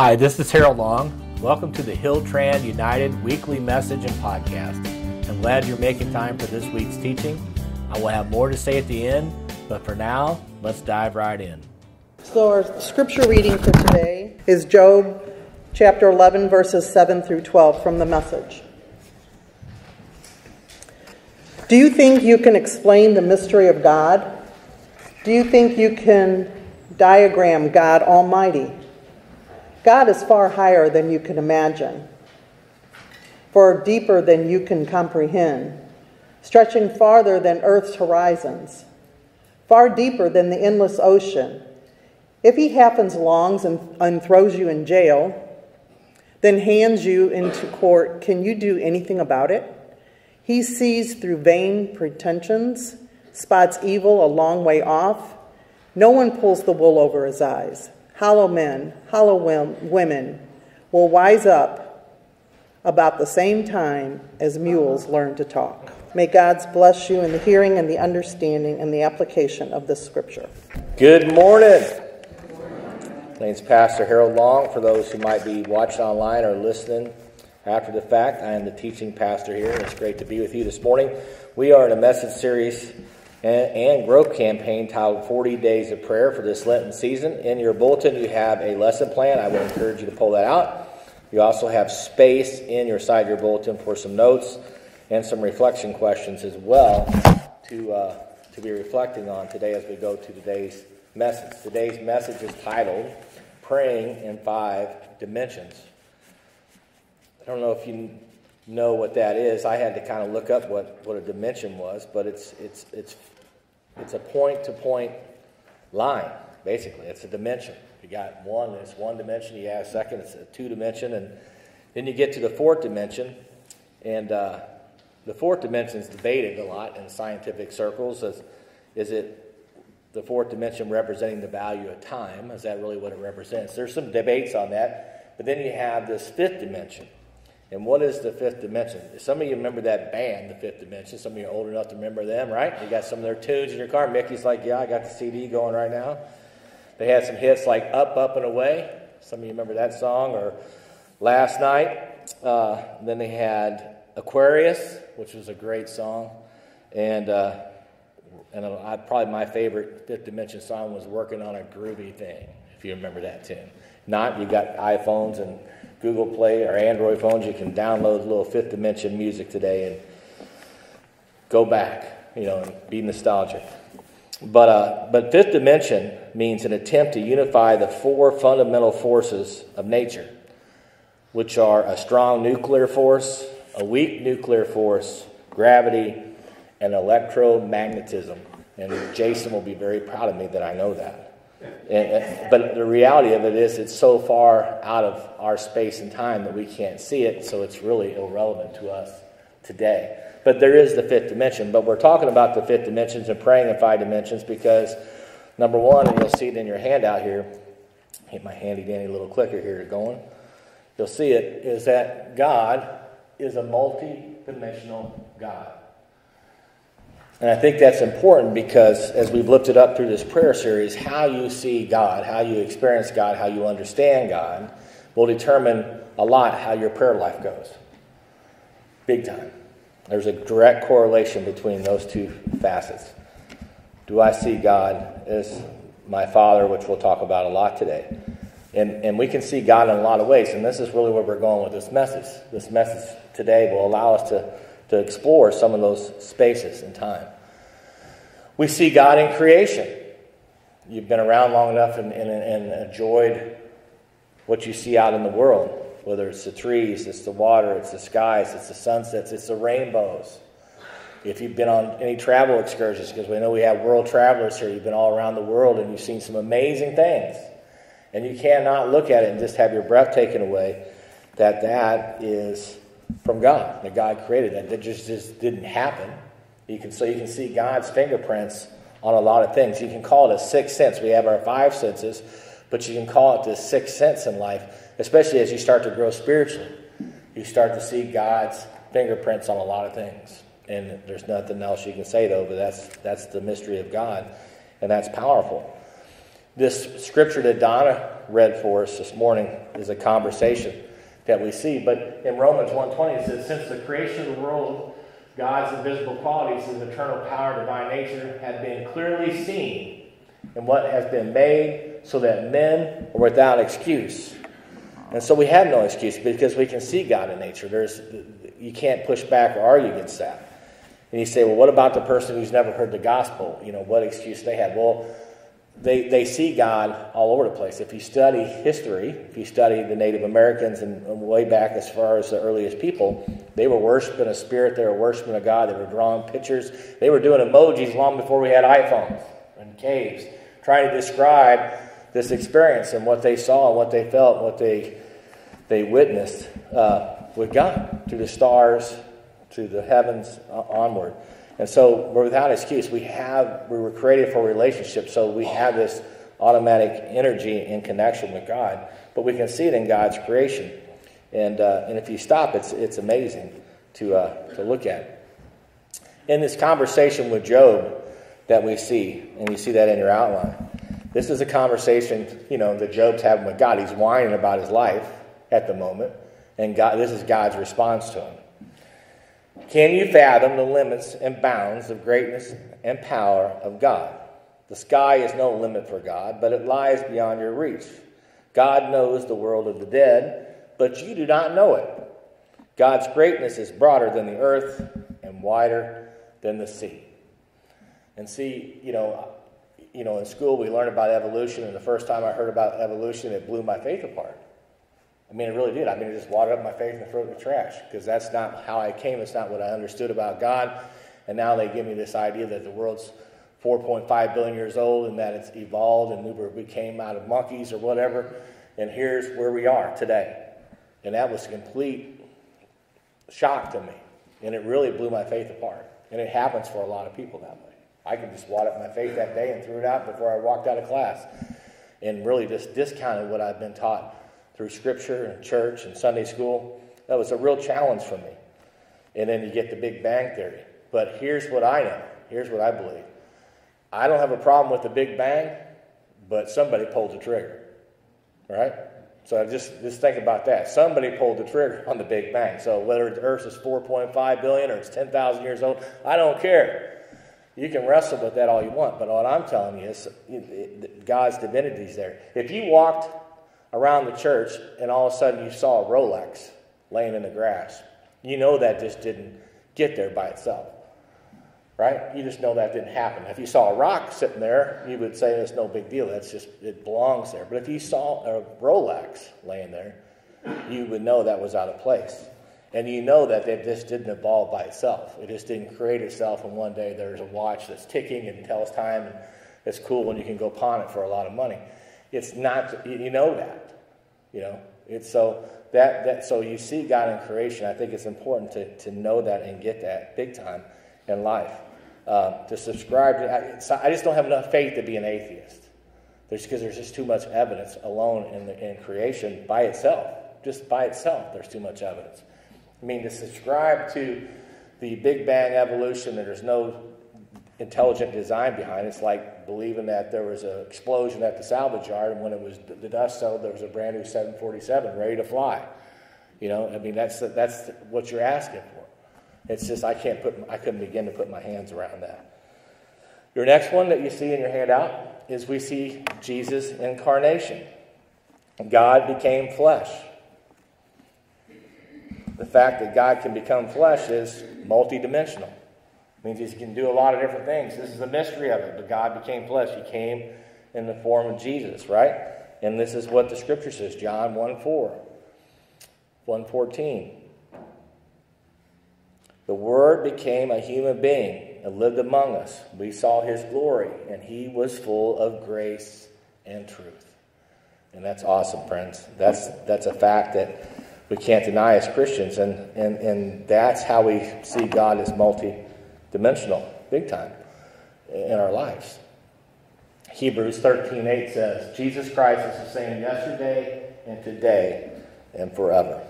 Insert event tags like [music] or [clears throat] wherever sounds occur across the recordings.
Hi, this is Harold Long. Welcome to the Hilltran United weekly message and podcast. I'm glad you're making time for this week's teaching. I will have more to say at the end, but for now, let's dive right in. So, our scripture reading for today is Job chapter 11, verses 7 through 12 from the message. Do you think you can explain the mystery of God? Do you think you can diagram God Almighty? God is far higher than you can imagine, far deeper than you can comprehend, stretching farther than Earth's horizons, far deeper than the endless ocean. If he happens longs and, and throws you in jail, then hands you into court, can you do anything about it? He sees through vain pretensions, spots evil a long way off. No one pulls the wool over his eyes. Hollow men, hollow women will wise up about the same time as mules learn to talk. May God's bless you in the hearing and the understanding and the application of this scripture. Good morning. My name's Pastor Harold Long. For those who might be watching online or listening after the fact, I am the teaching pastor here. It's great to be with you this morning. We are in a message series and, growth campaign titled 40 Days of Prayer for this Lenten season. In your bulletin, you have a lesson plan. I would encourage you to pull that out. You also have space in your side of your bulletin for some notes and some reflection questions as well to, uh, to be reflecting on today as we go to today's message. Today's message is titled Praying in Five Dimensions. I don't know if you know what that is. I had to kind of look up what, what a dimension was, but it's, it's, it's, it's a point to point line, basically. It's a dimension. You got one, it's one dimension. You have a second, it's a two dimension. And then you get to the fourth dimension. And uh, the fourth dimension is debated a lot in scientific circles. Is, is it the fourth dimension representing the value of time? Is that really what it represents? There's some debates on that. But then you have this fifth dimension. And what is the fifth dimension? Some of you remember that band, the fifth dimension. Some of you are old enough to remember them, right? You got some of their tunes in your car. Mickey's like, Yeah, I got the CD going right now. They had some hits like Up, Up, and Away. Some of you remember that song. Or Last Night. Uh, then they had Aquarius, which was a great song. And, uh, and I, probably my favorite fifth dimension song was Working on a Groovy Thing, if you remember that tune. Not, you got iPhones and Google Play or Android phones, you can download a little fifth dimension music today and go back, you know, and be nostalgic. But, uh, but fifth dimension means an attempt to unify the four fundamental forces of nature, which are a strong nuclear force, a weak nuclear force, gravity, and electromagnetism. And Jason will be very proud of me that I know that. And, but the reality of it is, it's so far out of our space and time that we can't see it, so it's really irrelevant to us today. But there is the fifth dimension. But we're talking about the fifth dimensions and praying in five dimensions because, number one, and you'll see it in your handout here, get my handy dandy little clicker here going. You'll see it is that God is a multi dimensional God. And I think that's important because as we've lifted up through this prayer series, how you see God, how you experience God, how you understand God will determine a lot how your prayer life goes. Big time. There's a direct correlation between those two facets. Do I see God as my Father, which we'll talk about a lot today? And, and we can see God in a lot of ways, and this is really where we're going with this message. This message today will allow us to to explore some of those spaces in time. We see God in creation. You've been around long enough and, and, and enjoyed what you see out in the world, whether it's the trees, it's the water, it's the skies, it's the sunsets, it's the rainbows. If you've been on any travel excursions, because we know we have world travelers here, you've been all around the world and you've seen some amazing things. And you cannot look at it and just have your breath taken away that that is from God, that God created that. That just, just didn't happen. You can, so you can see God's fingerprints on a lot of things. You can call it a sixth sense. We have our five senses, but you can call it the sixth sense in life, especially as you start to grow spiritually. You start to see God's fingerprints on a lot of things. And there's nothing else you can say, though, but that's, that's the mystery of God, and that's powerful. This scripture that Donna read for us this morning is a conversation that we see. But in Romans 1.20 it says, Since the creation of the world, God's invisible qualities, his eternal power, divine nature, have been clearly seen in what has been made, so that men are without excuse. And so we have no excuse because we can see God in nature. There's, you can't push back or argue against that. And you say, well, what about the person who's never heard the gospel? You know, what excuse they have? Well, they, they see God all over the place. If you study history, if you study the Native Americans and, way back as far as the earliest people, they were worshiping a spirit, they were worshiping a God, they were drawing pictures, they were doing emojis long before we had iPhones and caves, trying to describe this experience and what they saw, and what they felt, and what they, they witnessed uh, with God through the stars, to the heavens uh, onward. And so we're without excuse. We have we were created for relationships, so we have this automatic energy in connection with God. But we can see it in God's creation, and uh, and if you stop, it's it's amazing to uh, to look at. In this conversation with Job that we see, and you see that in your outline, this is a conversation you know that Job's having with God. He's whining about his life at the moment, and God. This is God's response to him. Can you fathom the limits and bounds of greatness and power of God? The sky is no limit for God, but it lies beyond your reach. God knows the world of the dead, but you do not know it. God's greatness is broader than the earth and wider than the sea. And see, you know, you know, in school we learned about evolution, and the first time I heard about evolution, it blew my faith apart. I mean, it really did. I mean, it just watered up my faith and threw it in the trash because that's not how I came. It's not what I understood about God. And now they give me this idea that the world's 4.5 billion years old and that it's evolved and we came out of monkeys or whatever. And here's where we are today. And that was a complete shock to me. And it really blew my faith apart. And it happens for a lot of people that way. I could just wad up my faith that day and threw it out before I walked out of class. And really just discounted what I've been taught through scripture and church and Sunday school. That was a real challenge for me. And then you get the Big Bang Theory. But here's what I know. Here's what I believe. I don't have a problem with the Big Bang, but somebody pulled the trigger. Right? So just, just think about that. Somebody pulled the trigger on the Big Bang. So whether the Earth is 4.5 billion or it's 10,000 years old, I don't care. You can wrestle with that all you want, but what I'm telling you is God's divinity is there. If you walked around the church and all of a sudden you saw a Rolex laying in the grass. You know that just didn't get there by itself. Right? You just know that didn't happen. If you saw a rock sitting there, you would say it's no big deal. That's just, it belongs there. But if you saw a Rolex laying there, you would know that was out of place. And you know that it just didn't evolve by itself. It just didn't create itself, and one day there's a watch that's ticking and tells time, and it's cool and you can go pawn it for a lot of money. It's not, you know that. You know, it's so that, that so you see God in creation. I think it's important to, to know that and get that big time in life. Uh, to subscribe to, I, I, just don't have enough faith to be an atheist. There's because there's just too much evidence alone in, the, in creation by itself. Just by itself, there's too much evidence. I mean, to subscribe to the Big Bang evolution, that there's no intelligent design behind it. It's like believing that there was an explosion at the salvage yard, and when it was the dust settled, there was a brand new 747 ready to fly. You know, I mean, that's that's what you're asking for. It's just I can't put I couldn't begin to put my hands around that. Your next one that you see in your handout is we see Jesus' incarnation. God became flesh. The fact that God can become flesh is multidimensional means he can do a lot of different things. This is the mystery of it. But God became flesh. He came in the form of Jesus, right? And this is what the scripture says, John 1 4. 114. The Word became a human being and lived among us. We saw his glory, and he was full of grace and truth. And that's awesome, friends. That's, that's a fact that we can't deny as Christians. And, and, and that's how we see God as multi dimensional, big time, in our lives. Hebrews 13:8 says, Jesus Christ is the same yesterday and today and forever.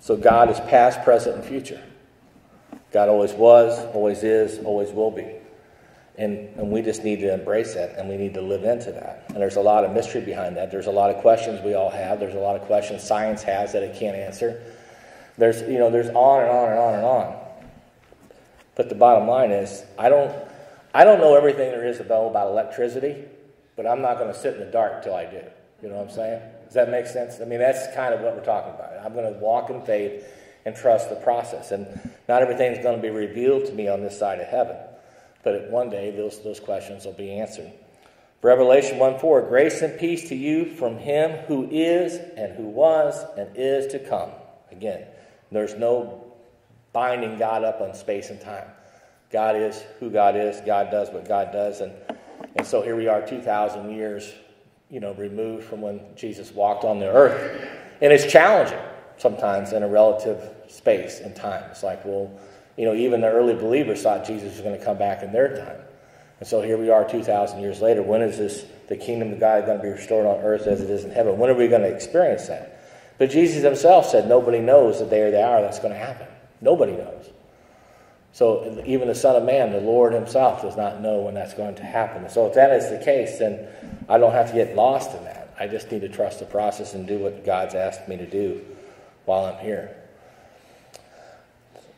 So God is past, present, and future. God always was, always is, always will be. And, and we just need to embrace that and we need to live into that. And there's a lot of mystery behind that. There's a lot of questions we all have. There's a lot of questions science has that it can't answer. There's, you know, there's on and on and on and on. But the bottom line is, I don't, I don't know everything there is about electricity, but I'm not going to sit in the dark till I do. You know what I'm saying? Does that make sense? I mean, that's kind of what we're talking about. I'm going to walk in faith and trust the process. And not everything's going to be revealed to me on this side of heaven. But one day, those, those questions will be answered. Revelation 1 4 Grace and peace to you from him who is, and who was, and is to come. Again, there's no binding God up on space and time. God is who God is. God does what God does. And, and so here we are 2,000 years, you know, removed from when Jesus walked on the earth. And it's challenging sometimes in a relative space and time. It's like, well, you know, even the early believers thought Jesus was going to come back in their time. And so here we are 2,000 years later. When is this, the kingdom of God, going to be restored on earth as it is in heaven? When are we going to experience that? But Jesus himself said nobody knows the day or the hour that's going to happen. Nobody knows. So even the Son of Man, the Lord Himself, does not know when that's going to happen. So if that is the case, then I don't have to get lost in that. I just need to trust the process and do what God's asked me to do while I'm here.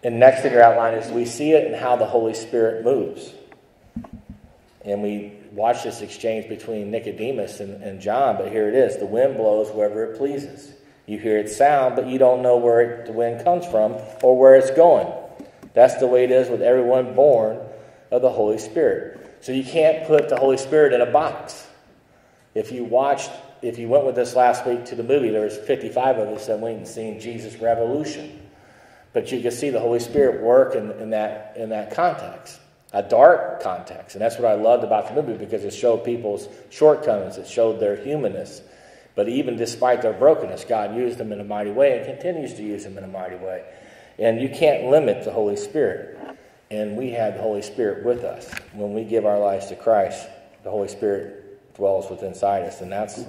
And next in your outline is we see it in how the Holy Spirit moves. And we watch this exchange between Nicodemus and, and John, but here it is. The wind blows wherever it pleases. You hear its sound, but you don't know where it, the wind comes from or where it's going. That's the way it is with everyone born of the Holy Spirit. So you can't put the Holy Spirit in a box. If you watched, if you went with us last week to the movie, there was 55 of us that went and seen Jesus Revolution. But you can see the Holy Spirit work in, in, that, in that context, a dark context. And that's what I loved about the movie because it showed people's shortcomings, it showed their humanness. But even despite their brokenness, God used them in a mighty way and continues to use them in a mighty way. And you can't limit the Holy Spirit. And we have the Holy Spirit with us. When we give our lives to Christ, the Holy Spirit dwells within inside us. And that's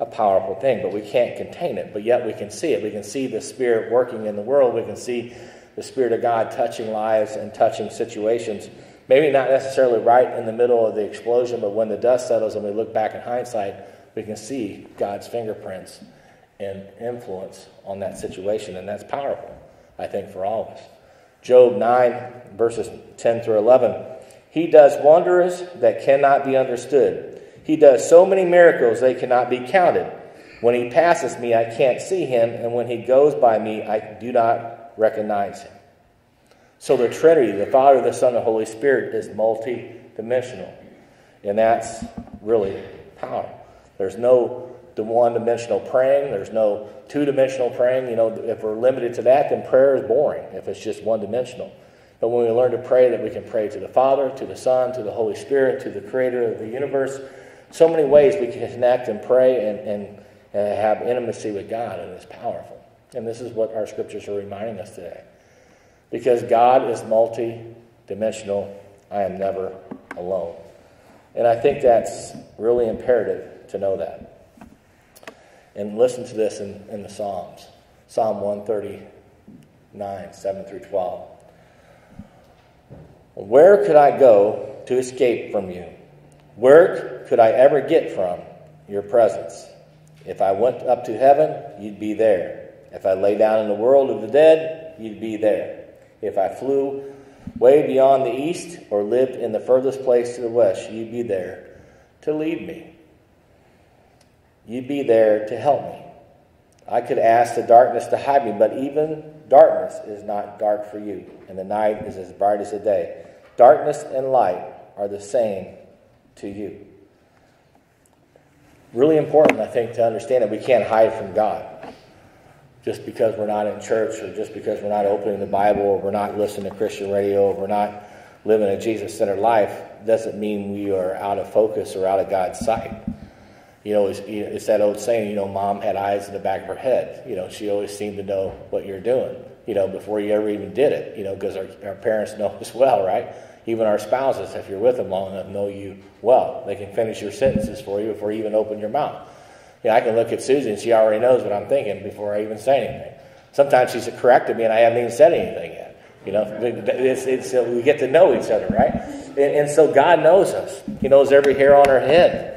a powerful thing, but we can't contain it. But yet we can see it. We can see the Spirit working in the world. We can see the Spirit of God touching lives and touching situations. Maybe not necessarily right in the middle of the explosion, but when the dust settles and we look back in hindsight, we can see God's fingerprints and influence on that situation, and that's powerful, I think, for all of us. Job 9, verses 10 through 11. He does wonders that cannot be understood. He does so many miracles they cannot be counted. When he passes me, I can't see him, and when he goes by me, I do not recognize him. So the Trinity, the Father, the Son, and the Holy Spirit, is multi dimensional. And that's really powerful. There's no the one dimensional praying, there's no two dimensional praying. You know, if we're limited to that, then prayer is boring if it's just one dimensional. But when we learn to pray, that we can pray to the Father, to the Son, to the Holy Spirit, to the Creator of the universe, so many ways we can connect and pray and, and, and have intimacy with God, and it's powerful. And this is what our scriptures are reminding us today. Because God is multi dimensional, I am never alone. And I think that's really imperative to know that. And listen to this in, in the Psalms Psalm 139, 7 through 12. Where could I go to escape from you? Where could I ever get from your presence? If I went up to heaven, you'd be there. If I lay down in the world of the dead, you'd be there. If I flew way beyond the east or lived in the furthest place to the west, you'd be there to lead me. You'd be there to help me. I could ask the darkness to hide me, but even darkness is not dark for you, and the night is as bright as the day. Darkness and light are the same to you. Really important, I think, to understand that we can't hide from God. Just because we're not in church, or just because we're not opening the Bible, or we're not listening to Christian radio, or we're not living a Jesus centered life, doesn't mean we are out of focus or out of God's sight you know, it's, it's, that old saying, you know, mom had eyes in the back of her head. You know, she always seemed to know what you're doing, you know, before you ever even did it, you know, because our, our parents know [laughs] us well, right? Even our spouses, if you're with them long enough, know you well. They can finish your sentences for you before you even open your mouth. You know, I can look at Susie and she already knows what I'm thinking before I even say anything. Sometimes she's corrected me and I haven't even said anything yet. You know, it's, it's, uh, we get to know each other, right? And, and so God knows us. He knows every hair on our head.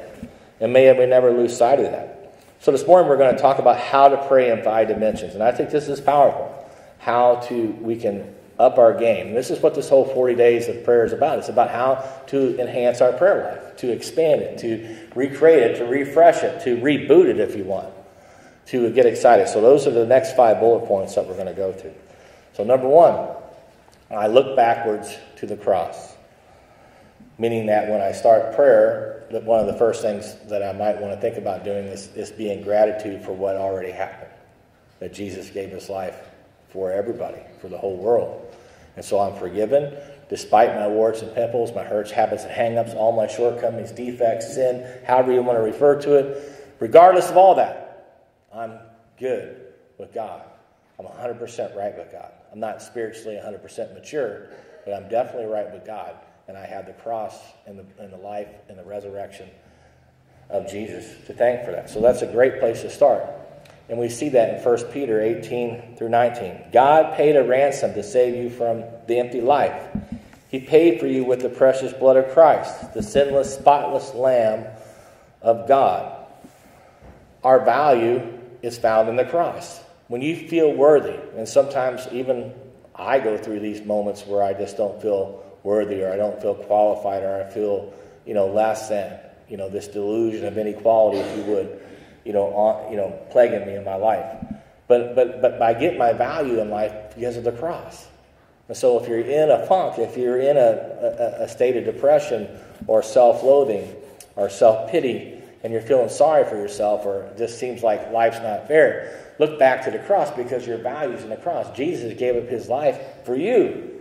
And may we never lose sight of that. So this morning we're going to talk about how to pray in five dimensions. And I think this is powerful. How to we can up our game. And this is what this whole 40 days of prayer is about. It's about how to enhance our prayer life, to expand it, to recreate it, to refresh it, to reboot it if you want, to get excited. So those are the next five bullet points that we're going to go through. So number one, I look backwards to the cross. Meaning that when I start prayer, that one of the first things that I might want to think about doing is, is being gratitude for what already happened. That Jesus gave his life for everybody, for the whole world. And so I'm forgiven despite my warts and pimples, my hurts, habits, and hangups, all my shortcomings, defects, sin, however you want to refer to it. Regardless of all that, I'm good with God. I'm 100% right with God. I'm not spiritually 100% mature, but I'm definitely right with God. And I have the cross and the, and the life and the resurrection of Jesus to thank for that. So that's a great place to start. And we see that in 1 Peter 18 through 19. God paid a ransom to save you from the empty life. He paid for you with the precious blood of Christ, the sinless, spotless Lamb of God. Our value is found in the cross. When you feel worthy, and sometimes even I go through these moments where I just don't feel worthy or I don't feel qualified or I feel, you know, less than, you know, this delusion of inequality, if you would, you know, on, you know, plaguing me in my life. But, but, but I get my value in life because of the cross. And so if you're in a funk, if you're in a, a, a state of depression or self loathing or self pity, and you're feeling sorry for yourself or just seems like life's not fair, Look back to the cross because your value's in the cross. Jesus gave up his life for you.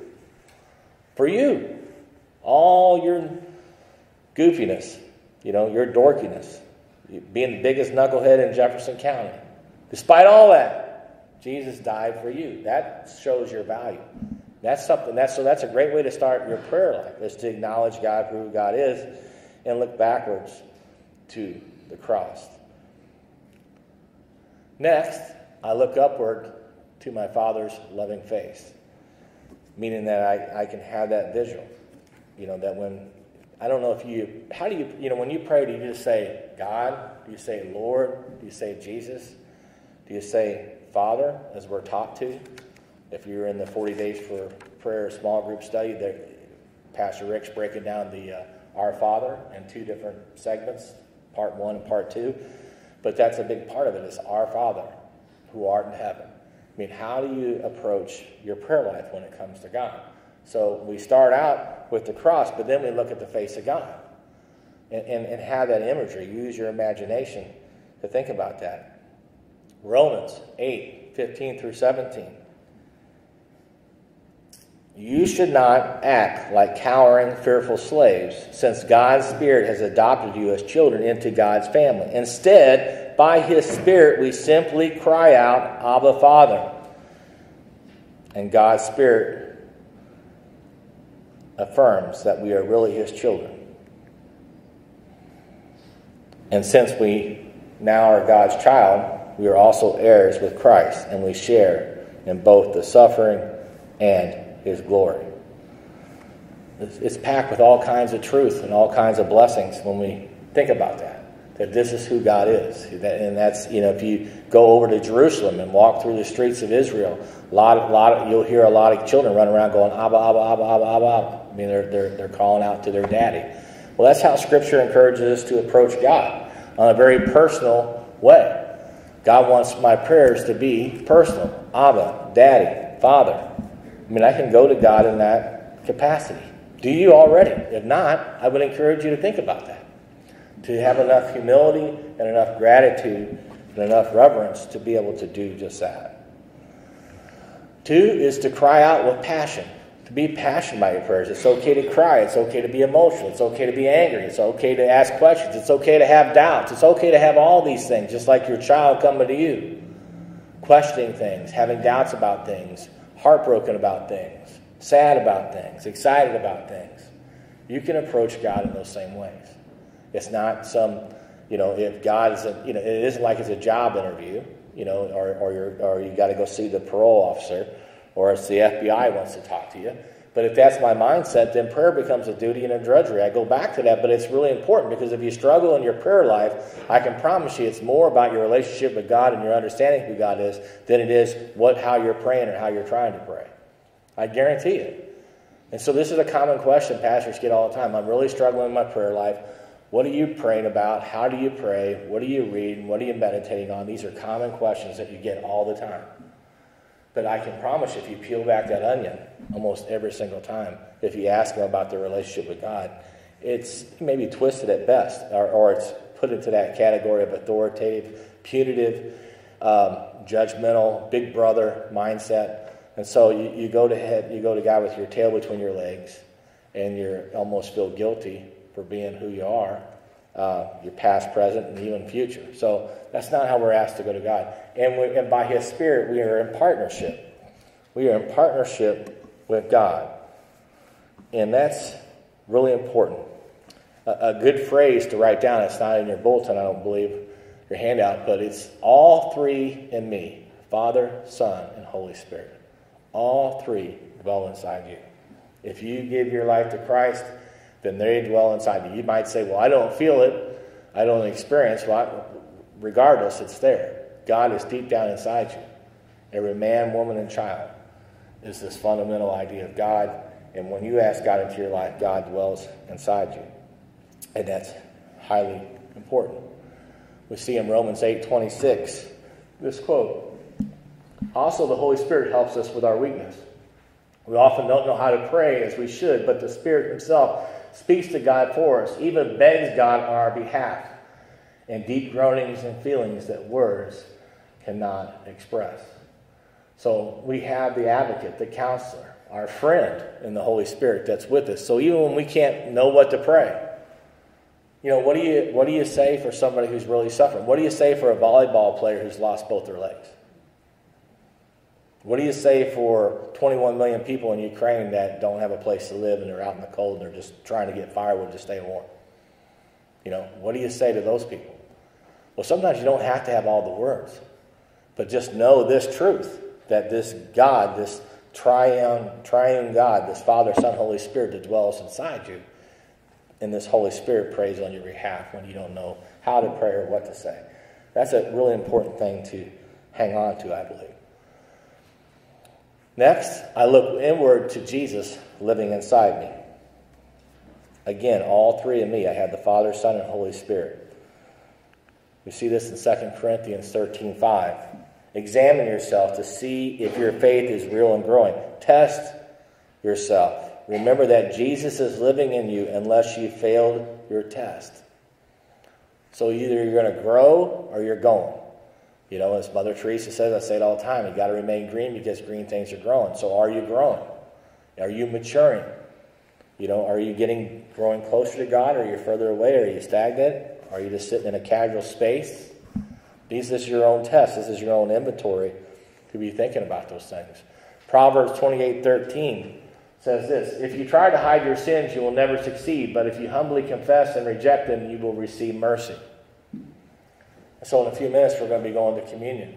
For you. All your goofiness, you know, your dorkiness, being the biggest knucklehead in Jefferson County. Despite all that, Jesus died for you. That shows your value. That's something that's so that's a great way to start your prayer life is to acknowledge God for who God is and look backwards to the cross. Next, I look upward to my Father's loving face, meaning that I, I can have that visual. You know, that when, I don't know if you, how do you, you know, when you pray, do you just say God? Do you say Lord? Do you say Jesus? Do you say Father, as we're taught to? If you're in the 40 Days for Prayer small group study, there, Pastor Rick's breaking down the uh, Our Father in two different segments, part one and part two. But that's a big part of it is our Father who art in heaven. I mean, how do you approach your prayer life when it comes to God? So we start out with the cross, but then we look at the face of God and, and, and have that imagery. Use your imagination to think about that. Romans 8 15 through 17. You should not act like cowering, fearful slaves, since God's Spirit has adopted you as children into God's family. Instead, by His Spirit, we simply cry out, Abba, Father. And God's Spirit affirms that we are really His children. And since we now are God's child, we are also heirs with Christ, and we share in both the suffering and his glory. It's packed with all kinds of truth and all kinds of blessings when we think about that. That this is who God is. And that's, you know, if you go over to Jerusalem and walk through the streets of Israel, a lot, a lot of, you'll hear a lot of children running around going, Abba, Abba, Abba, Abba, Abba. I mean, they're, they're, they're calling out to their daddy. Well, that's how Scripture encourages us to approach God on a very personal way. God wants my prayers to be personal. Abba, Daddy, Father. I mean, I can go to God in that capacity. Do you already? If not, I would encourage you to think about that. To have enough humility and enough gratitude and enough reverence to be able to do just that. Two is to cry out with passion. To be passionate by your prayers. It's okay to cry. It's okay to be emotional. It's okay to be angry. It's okay to ask questions. It's okay to have doubts. It's okay to have all these things, just like your child coming to you. Questioning things, having doubts about things, heartbroken about things, sad about things, excited about things. You can approach God in those same ways. It's not some, you know, if God is, a, you know, it isn't like it's a job interview, you know, or, or, you're, or you got to go see the parole officer, or it's the FBI wants to talk to you. But if that's my mindset, then prayer becomes a duty and a drudgery. I go back to that, but it's really important because if you struggle in your prayer life, I can promise you it's more about your relationship with God and your understanding who God is than it is what how you're praying or how you're trying to pray. I guarantee it. And so this is a common question pastors get all the time. I'm really struggling in my prayer life. What are you praying about? How do you pray? What are you reading? What are you meditating on? These are common questions that you get all the time. But I can promise you, if you peel back that onion almost every single time, if you ask them about their relationship with God, it's maybe twisted at best, or, or it's put into that category of authoritative, punitive, um, judgmental, big brother mindset. And so you, you go to head, you go to God with your tail between your legs, and you almost feel guilty for being who you are uh, your past, present, and even future. So that's not how we're asked to go to God. And, we, and by His Spirit, we are in partnership. We are in partnership with God. And that's really important. A, a good phrase to write down, it's not in your bulletin, I don't believe, your handout, but it's all three in me Father, Son, and Holy Spirit. All three dwell inside you. If you give your life to Christ, then they dwell inside you. You might say, Well, I don't feel it, I don't experience. Well, regardless, it's there. God is deep down inside you. Every man, woman, and child is this fundamental idea of God. And when you ask God into your life, God dwells inside you. And that's highly important. We see in Romans 8 26 this quote Also, the Holy Spirit helps us with our weakness. We often don't know how to pray as we should, but the Spirit Himself speaks to God for us, even begs God on our behalf, in deep groanings and feelings that words cannot express. So we have the advocate, the counselor, our friend in the Holy Spirit that's with us. So even when we can't know what to pray, you know, what do you, what do you say for somebody who's really suffering? What do you say for a volleyball player who's lost both their legs? What do you say for 21 million people in Ukraine that don't have a place to live and they're out in the cold and they're just trying to get firewood to stay warm? You know, what do you say to those people? Well, sometimes you don't have to have all the words, but just know this truth that this God, this triune, triune God, this Father, Son, Holy Spirit that dwells inside you, and this Holy Spirit prays on your behalf when you don't know how to pray or what to say. That's a really important thing to hang on to, I believe. Next, I look inward to Jesus living inside me. Again, all three of me. I have the Father, Son, and Holy Spirit. We see this in 2 Corinthians 13 5. Examine yourself to see if your faith is real and growing. Test yourself. Remember that Jesus is living in you unless you failed your test. So either you're going to grow or you're going. You know, as Mother Teresa says, I say it all the time, you got to remain green because green things are growing. So are you growing? Are you maturing? You know, are you getting growing closer to God? Or are you further away? Are you stagnant? Are you just sitting in a casual space? These this is your own test. This is your own inventory to be thinking about those things. Proverbs 28 13 says this If you try to hide your sins, you will never succeed, but if you humbly confess and reject them, you will receive mercy. So, in a few minutes, we're going to be going to communion.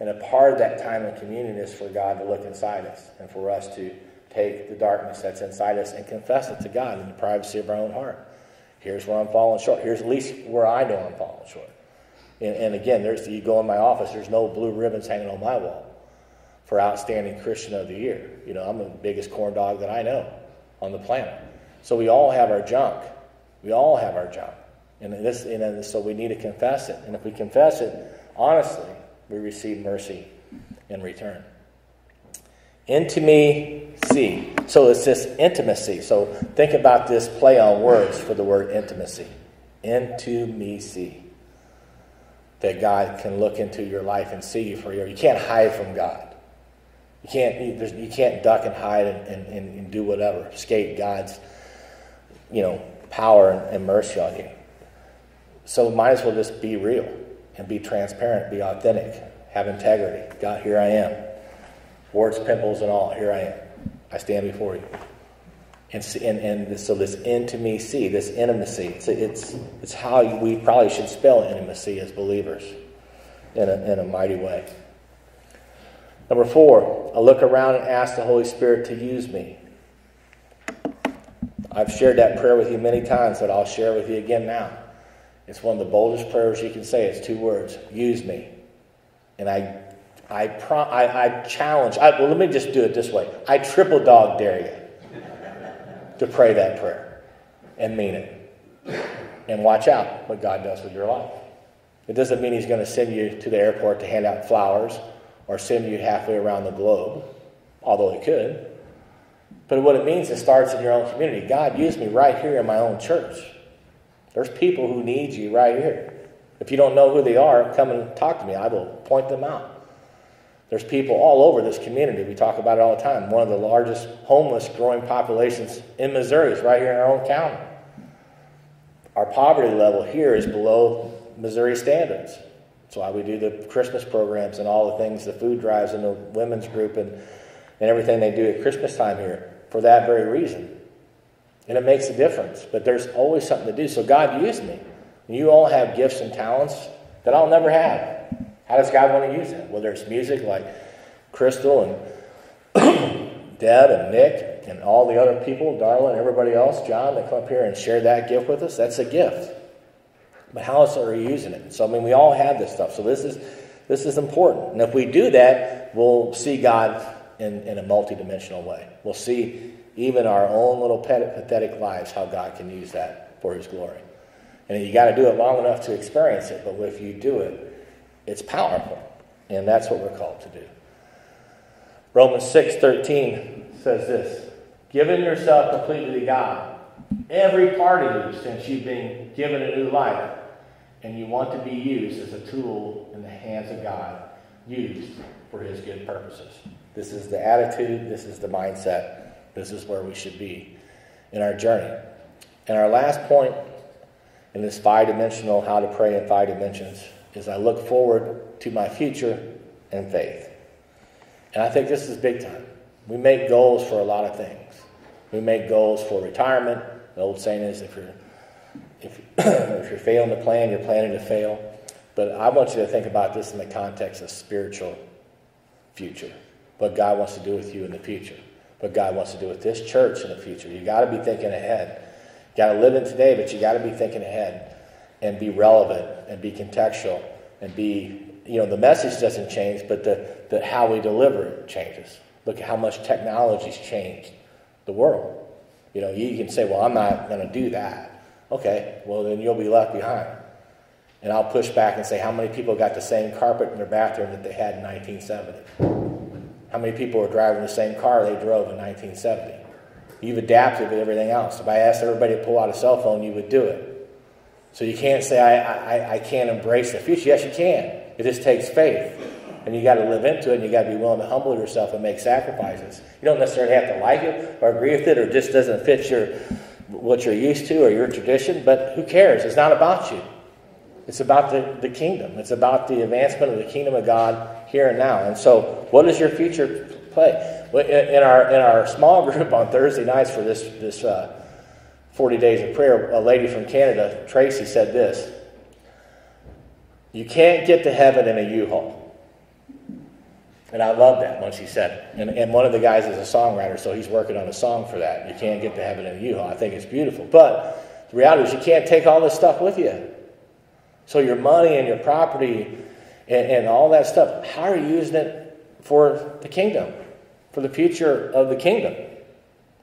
And a part of that time of communion is for God to look inside us and for us to take the darkness that's inside us and confess it to God in the privacy of our own heart. Here's where I'm falling short. Here's at least where I know I'm falling short. And, and again, there's you go in my office, there's no blue ribbons hanging on my wall for outstanding Christian of the year. You know, I'm the biggest corn dog that I know on the planet. So we all have our junk. We all have our junk. And, this, and so we need to confess it. And if we confess it honestly, we receive mercy in return. Into me, see. So it's this intimacy. So think about this play on words for the word intimacy. Into me, see. That God can look into your life and see you for you. You can't hide from God. You can't, you, can't duck and hide and, and, and, do whatever, escape God's you know, power and mercy on you. So might as well just be real and be transparent, be authentic, have integrity. God, here I am. Warts, pimples, and all, here I am. I stand before you. And, and, and this so this intimacy, this intimacy, it's, it's, it's how we probably should spell intimacy as believers in a, in a mighty way. Number four, I look around and ask the Holy Spirit to use me. I've shared that prayer with you many times, but I'll share it with you again now. It's one of the boldest prayers you can say. It's two words use me. And I, I, pro- I, I challenge, I, well, let me just do it this way I triple dog dare you to pray that prayer and mean it. And watch out what God does with your life. It doesn't mean He's going to send you to the airport to hand out flowers or send you halfway around the globe, although He could. But what it means, it starts in your own community. God used me right here in my own church. There's people who need you right here. If you don't know who they are, come and talk to me. I will point them out. There's people all over this community. We talk about it all the time. One of the largest homeless growing populations in Missouri is right here in our own county. Our poverty level here is below Missouri standards. That's why we do the Christmas programs and all the things, the food drives and the women's group and, and everything they do at Christmas time here for that very reason. And it makes a difference. But there's always something to do. So God used me. You all have gifts and talents that I'll never have. How does God want to use it? Whether it's music like Crystal and [clears throat] Deb and Nick and all the other people, Darla and everybody else, John, that come up here and share that gift with us, that's a gift. But how else are we using it? So I mean we all have this stuff. So this is this is important. And if we do that, we'll see God in, in a multidimensional way. We'll see even our own little pathetic lives how God can use that for His glory. And you got to do it long enough to experience it, but if you do it, it's powerful. And that's what we're called to do. Romans 6:13 says this, "Giving yourself completely to God, every part of you since you've been given a new life, and you want to be used as a tool in the hands of God, used for his good purposes." This is the attitude, this is the mindset, this is where we should be in our journey. And our last point in this five dimensional how to pray in five dimensions is I look forward to my future in faith. And I think this is big time. We make goals for a lot of things. We make goals for retirement. The old saying is if you're if, [clears throat] if you're failing to plan, you're planning to fail. But I want you to think about this in the context of spiritual future what God wants to do with you in the future, what God wants to do with this church in the future. You got to be thinking ahead. You got to live in today, but you got to be thinking ahead and be relevant and be contextual and be, you know, the message doesn't change, but the, the how we deliver it changes. Look at how much technology's changed the world. You know, you can say, well, I'm not going to do that. Okay, well, then you'll be left behind. And I'll push back and say, how many people got the same carpet in their bathroom that they had in 1970? How many people are driving the same car they drove in 1970? You've adapted to everything else. If I asked everybody to pull out a cell phone, you would do it. So you can't say, I, I, I can't embrace the future. Yes, you can. It just takes faith. And you got to live into it, and you got to be willing to humble yourself and make sacrifices. You don't necessarily have to like it or agree with it, or just doesn't fit your what you're used to or your tradition. But who cares? It's not about you. It's about the, the kingdom. It's about the advancement of the kingdom of God here and now. And so, what does your future play? In our, in our small [laughs] group on Thursday nights for this, this uh, 40 days of prayer, a lady from Canada, Tracy, said this You can't get to heaven in a U Haul. And I love that when she said it. And, and one of the guys is a songwriter, so he's working on a song for that. You can't get to heaven in a U Haul. I think it's beautiful. But the reality is, you can't take all this stuff with you. So your money and your property and, and all that stuff, how are you using it for the kingdom, for the future of the kingdom?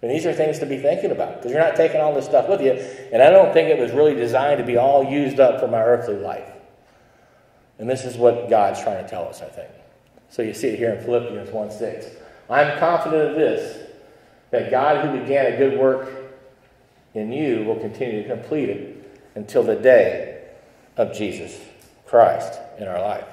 And these are things to be thinking about because you're not taking all this stuff with you. And I don't think it was really designed to be all used up for my earthly life. And this is what God's trying to tell us, I think. So you see it here in Philippians 1 6. I'm confident of this, that God who began a good work in you will continue to complete it until the day of Jesus Christ in our life.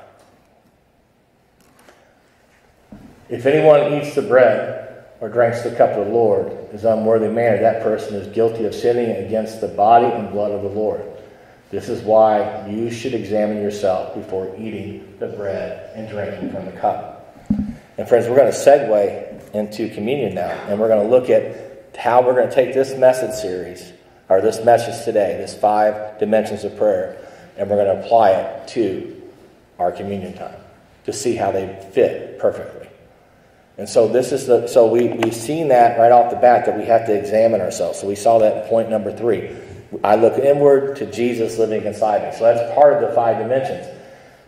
If anyone eats the bread or drinks the cup of the Lord is unworthy manner, that person is guilty of sinning against the body and blood of the Lord. This is why you should examine yourself before eating the bread and drinking from the cup. And friends, we're going to segue into communion now, and we're going to look at how we're going to take this message series, or this message today, this five dimensions of prayer, and we're going to apply it to our communion time to see how they fit perfectly. And so this is the so we, we've seen that right off the bat that we have to examine ourselves. So we saw that in point number three. I look inward to Jesus living inside me. So that's part of the five dimensions.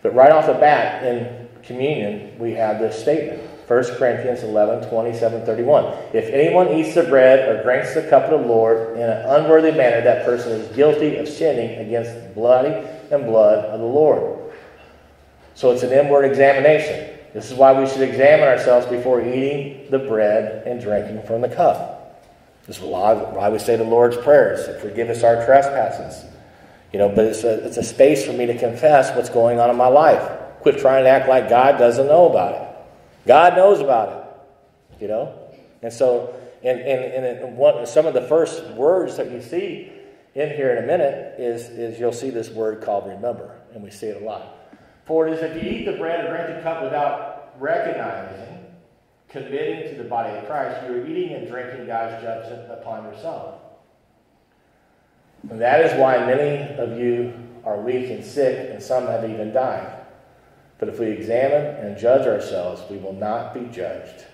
But right off the bat in communion, we have this statement. 1 Corinthians 11, 27, 31. If anyone eats the bread or drinks the cup of the Lord in an unworthy manner, that person is guilty of sinning against the bloody and blood of the Lord. So it's an inward examination. This is why we should examine ourselves before eating the bread and drinking from the cup. This is why we say the Lord's prayers forgive us our trespasses. You know, but it's a, it's a space for me to confess what's going on in my life. Quit trying to act like God doesn't know about it. God knows about it, you know? And so, and, and, and one, some of the first words that you see in here in a minute is, is you'll see this word called remember, and we see it a lot. For it is if you eat the bread or drink the cup without recognizing, committing to the body of Christ, you are eating and drinking God's judgment upon yourself. And that is why many of you are weak and sick, and some have even died. But if we examine and judge ourselves, we will not be judged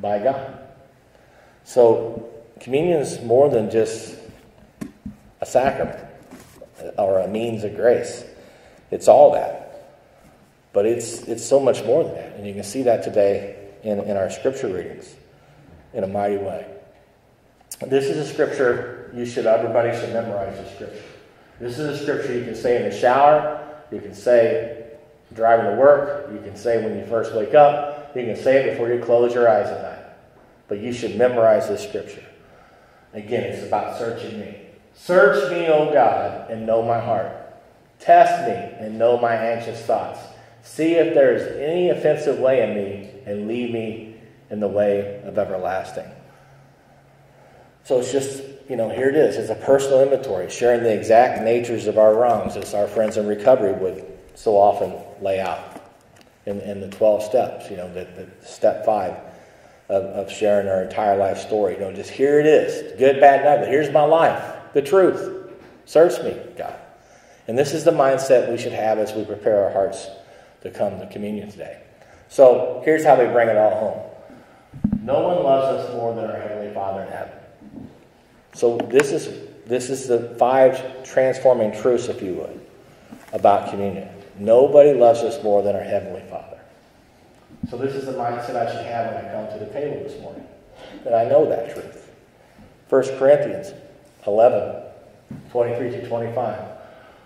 by God. So, communion is more than just a sacrament or a means of grace. It's all that. But it's, it's so much more than that. And you can see that today in, in our scripture readings in a mighty way. This is a scripture you should, everybody should memorize this scripture. This is a scripture you can say in the shower, you can say driving to work, you can say when you first wake up, you can say it before you close your eyes at night. But you should memorize this scripture. Again, it's about searching me. Search me, O God, and know my heart. Test me and know my anxious thoughts. See if there is any offensive way in me, and lead me in the way of everlasting. So it's just, you know, here it is. It's a personal inventory, sharing the exact natures of our wrongs, as our friends in recovery would so often lay out in, in the 12 steps, you know, the, the step five of, of sharing our entire life story. You know, just here it is good, bad, and ugly. Here's my life, the truth. Search me, God. And this is the mindset we should have as we prepare our hearts to come to communion today. So here's how we bring it all home. No one loves us more than our Heavenly Father in heaven. So this is this is the five transforming truths, if you would, about communion. Nobody loves us more than our Heavenly Father. So, this is the mindset I should have when I come to the table this morning, that I know that truth. 1 Corinthians 11, 23 to 25.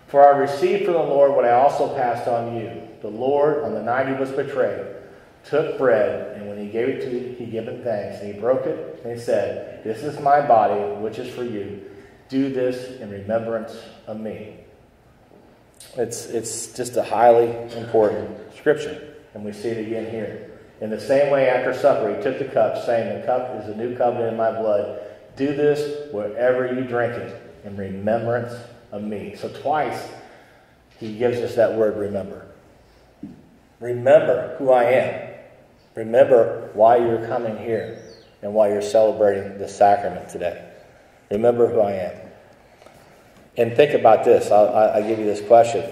For I received from the Lord what I also passed on you. The Lord, on the night he was betrayed, took bread, and when he gave it to you, he gave it thanks. And he broke it, and he said, This is my body, which is for you. Do this in remembrance of me. It's, it's just a highly important scripture. And we see it again here. In the same way, after supper, he took the cup, saying, The cup is the new covenant in my blood. Do this wherever you drink it in remembrance of me. So, twice, he gives us that word remember. Remember who I am. Remember why you're coming here and why you're celebrating the sacrament today. Remember who I am. And think about this. I'll, I'll give you this question.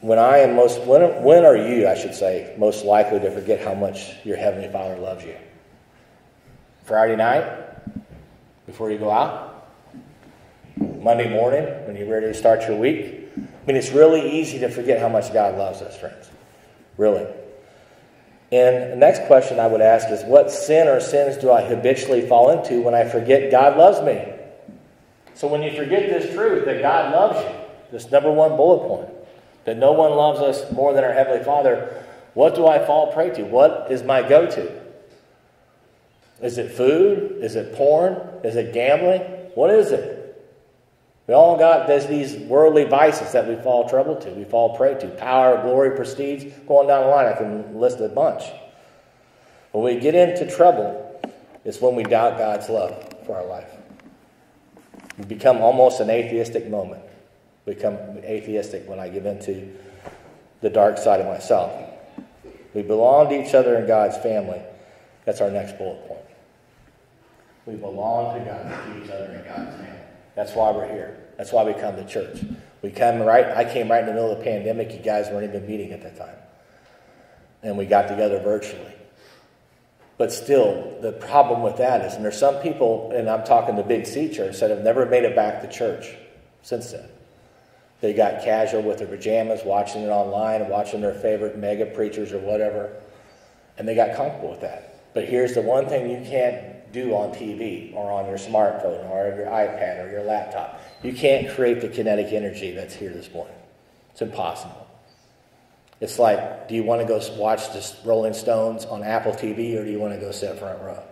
When I am most, when, when are you, I should say, most likely to forget how much your Heavenly Father loves you? Friday night, before you go out? Monday morning, when you're ready to start your week? I mean, it's really easy to forget how much God loves us, friends. Really. And the next question I would ask is what sin or sins do I habitually fall into when I forget God loves me? So when you forget this truth that God loves you, this number one bullet point, that no one loves us more than our Heavenly Father, what do I fall prey to? What is my go to? Is it food? Is it porn? Is it gambling? What is it? We all got there's these worldly vices that we fall trouble to, we fall prey to. Power, glory, prestige, going down the line, I can list a bunch. When we get into trouble, it's when we doubt God's love for our life. We become almost an atheistic moment. We become atheistic when I give into the dark side of myself. We belong to each other in God's family. That's our next bullet point. We belong to God, to each other in God's family. That's why we're here. That's why we come to church. We come right. I came right in the middle of the pandemic. You guys weren't even meeting at that time. and we got together virtually. But still, the problem with that is, and there's some people, and I'm talking the Big C church, that have never made it back to church since then. They got casual with their pajamas, watching it online, watching their favorite mega preachers or whatever, and they got comfortable with that. But here's the one thing you can't do on TV or on your smartphone or your iPad or your laptop. You can't create the kinetic energy that's here this morning. It's impossible. It's like, do you want to go watch the Rolling Stones on Apple TV or do you want to go sit front row?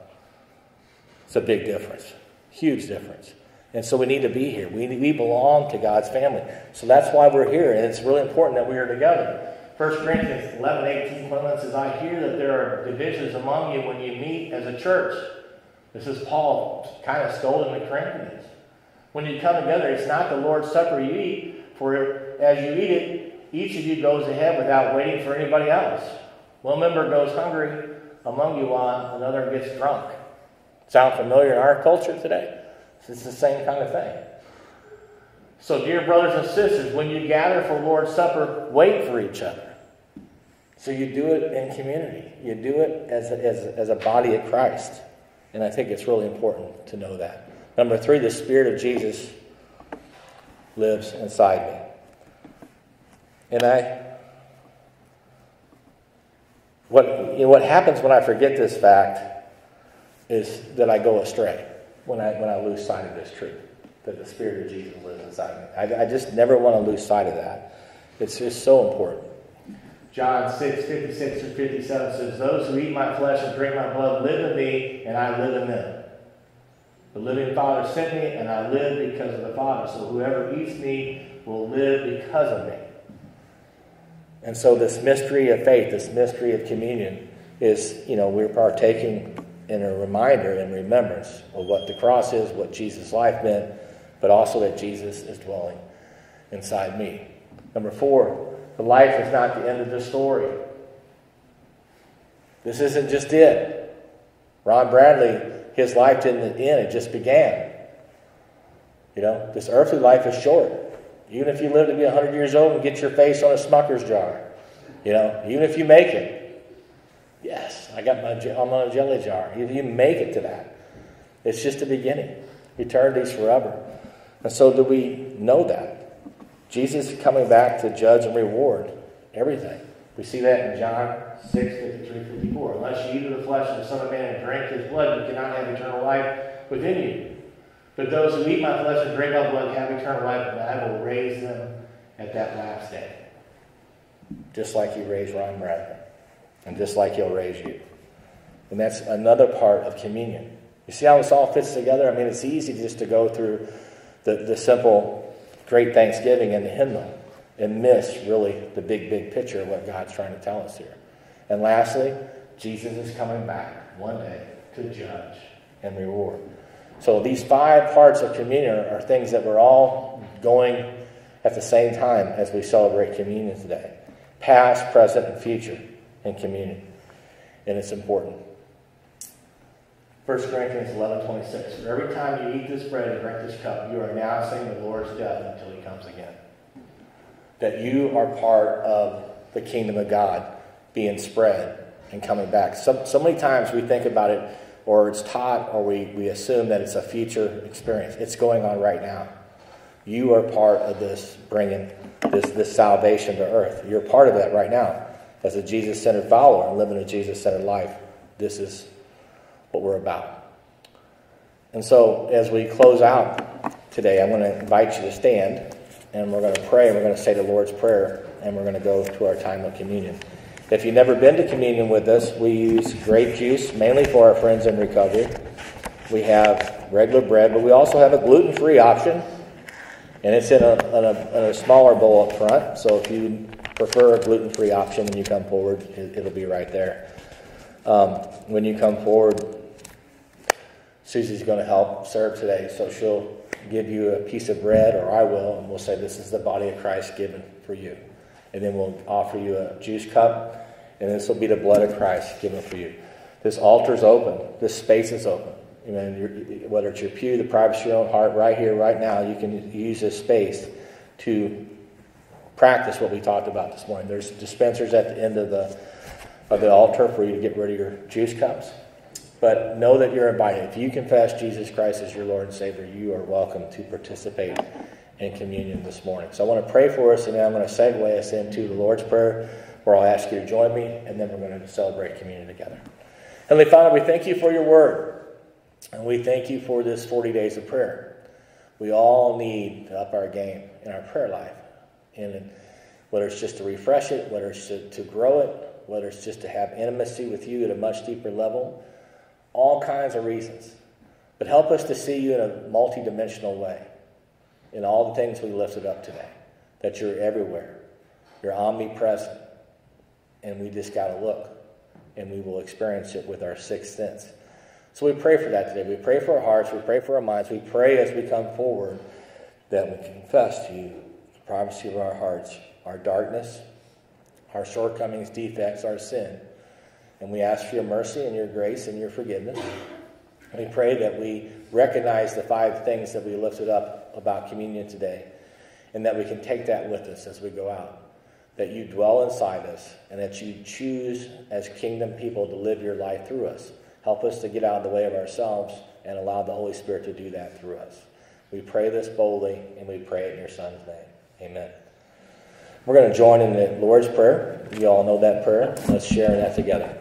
It's a big difference, huge difference. And so we need to be here. We, we belong to God's family. So that's why we're here. And it's really important that we are together. 1 Corinthians 11, 18, 21 says, I hear that there are divisions among you when you meet as a church. This is Paul kind of scolding the Corinthians. When you come together, it's not the Lord's Supper you eat, for as you eat it, each of you goes ahead without waiting for anybody else. One member goes hungry among you while another gets drunk. Sound familiar in our culture today? It's the same kind of thing. So, dear brothers and sisters, when you gather for Lord's Supper, wait for each other. So, you do it in community, you do it as a, as, as a body of Christ. And I think it's really important to know that. Number three, the Spirit of Jesus lives inside me. And I, what, you know, what happens when I forget this fact is that I go astray when I, when I lose sight of this truth, that the Spirit of Jesus lives inside me. I, I just never want to lose sight of that. It's just so important. John 6, 56 through 57 says, Those who eat my flesh and drink my blood live in me, and I live in them. The living Father sent me, and I live because of the Father. So whoever eats me will live because of me. And so this mystery of faith, this mystery of communion, is, you know, we're partaking in a reminder and remembrance of what the cross is, what Jesus' life meant, but also that Jesus is dwelling inside me. Number four, the life is not the end of the story. This isn't just it. Ron Bradley, his life didn't end, it just began. You know, this earthly life is short. Even if you live to be 100 years old and get your face on a Smucker's jar, you know, even if you make it, Yes, I got my, I'm on a jelly jar. You, you make it to that. It's just the beginning. Eternity's forever. And so do we know that? Jesus is coming back to judge and reward everything. We see that in John 6, 53, 54. Unless you eat of the flesh of the Son of Man and drink his blood, you cannot have eternal life within you. But those who eat my flesh and drink my blood have eternal life, and I will raise them at that last day. Just like you raised Ron Bradley and just like He'll raise you. And that's another part of communion. You see how this all fits together? I mean, it's easy just to go through the, the simple great Thanksgiving and the hymnal and miss really the big, big picture of what God's trying to tell us here. And lastly, Jesus is coming back one day to judge and reward. So these five parts of communion are things that we're all going at the same time as we celebrate communion today past, present, and future and communion. And it's important. 1 Corinthians 11 26. For every time you eat this bread and drink this cup, you are announcing the Lord's death until he comes again. That you are part of the kingdom of God being spread and coming back. So, so many times we think about it, or it's taught, or we, we assume that it's a future experience. It's going on right now. You are part of this bringing this, this salvation to earth. You're part of that right now as a Jesus centered follower and living a Jesus centered life. This is what we're about. And so, as we close out today, I'm going to invite you to stand and we're going to pray. And we're going to say the Lord's Prayer and we're going to go to our time of communion. If you've never been to communion with us, we use grape juice mainly for our friends in recovery. We have regular bread, but we also have a gluten free option, and it's in a, in, a, in a smaller bowl up front. So if you prefer a gluten free option when you come forward, it, will be right there. Um, when you come forward, Susie's going to help serve today, so she'll give you a piece of bread, or I will, and we'll say, This is the body of Christ given for you. And then we'll offer you a juice cup, and this will be the blood of Christ given for you. This altar is open, this space is open. I mean, whether it's your pew, the privacy of your own heart, right here, right now, you can use this space to practice what we talked about this morning. There's dispensers at the end of the of the altar for you to get rid of your juice cups. But know that you're invited. If you confess Jesus Christ as your Lord and Savior, you are welcome to participate in communion this morning. So I want to pray for us, and then I'm going to segue us into the Lord's Prayer, where I'll ask you to join me, and then we're going to celebrate communion together. Heavenly Father, we thank you for your word, and we thank you for this 40 days of prayer. We all need to up our game in our prayer life, and whether it's just to refresh it, whether it's to, to grow it, whether it's just to have intimacy with you at a much deeper level all kinds of reasons. But help us to see you in a multidimensional way in all the things we lifted up today. That you're everywhere, you're omnipresent, and we just got to look and we will experience it with our sixth sense. So we pray for that today. We pray for our hearts, we pray for our minds, we pray as we come forward that we confess to you the privacy of our hearts, our darkness, our shortcomings, defects, our sin and we ask for your mercy and your grace and your forgiveness. We pray that we recognize the five things that we lifted up about communion today, and that we can take that with us as we go out. That you dwell inside us, and that you choose as kingdom people to live your life through us. Help us to get out of the way of ourselves and allow the Holy Spirit to do that through us. We pray this boldly, and we pray it in your Son's name. Amen. We're going to join in the Lord's Prayer. You all know that prayer. Let's share that together.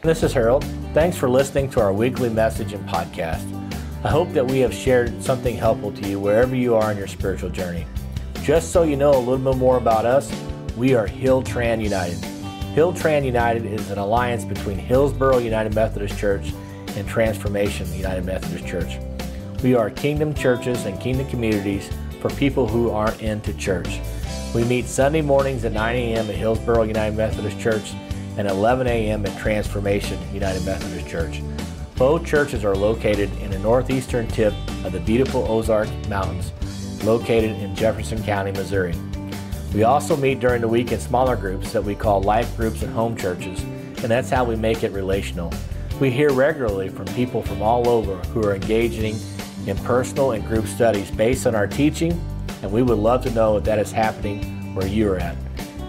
This is Harold. Thanks for listening to our weekly message and podcast. I hope that we have shared something helpful to you wherever you are in your spiritual journey. Just so you know a little bit more about us, we are Hilltran United. Hilltran United is an alliance between Hillsboro United Methodist Church and Transformation United Methodist Church. We are kingdom churches and kingdom communities for people who aren't into church. We meet Sunday mornings at 9 a.m. at Hillsboro United Methodist Church and 11 a.m. at Transformation United Methodist Church. Both churches are located in the northeastern tip of the beautiful Ozark Mountains, located in Jefferson County, Missouri. We also meet during the week in smaller groups that we call life groups and home churches, and that's how we make it relational. We hear regularly from people from all over who are engaging in personal and group studies based on our teaching, and we would love to know if that is happening where you are at.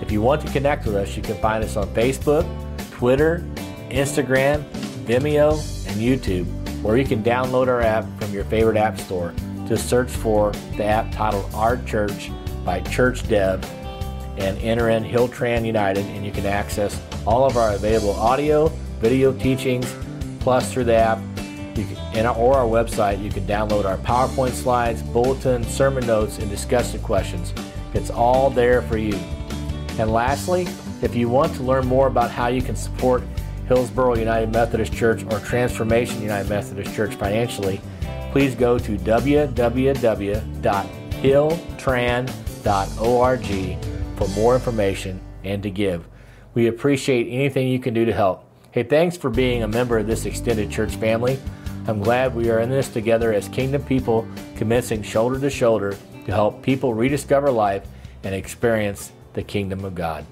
If you want to connect with us, you can find us on Facebook, Twitter, Instagram, Vimeo, and YouTube, or you can download our app from your favorite app store. Just search for the app titled Our Church by Church Dev and enter in Hilltran United, and you can access all of our available audio, video teachings, plus through the app can, or our website, you can download our PowerPoint slides, bulletin, sermon notes, and discussion questions. It's all there for you. And lastly, if you want to learn more about how you can support Hillsboro United Methodist Church or Transformation United Methodist Church financially, please go to www.hilltran.org for more information and to give. We appreciate anything you can do to help. Hey, thanks for being a member of this extended church family. I'm glad we are in this together as kingdom people, commencing shoulder to shoulder to help people rediscover life and experience the kingdom of God.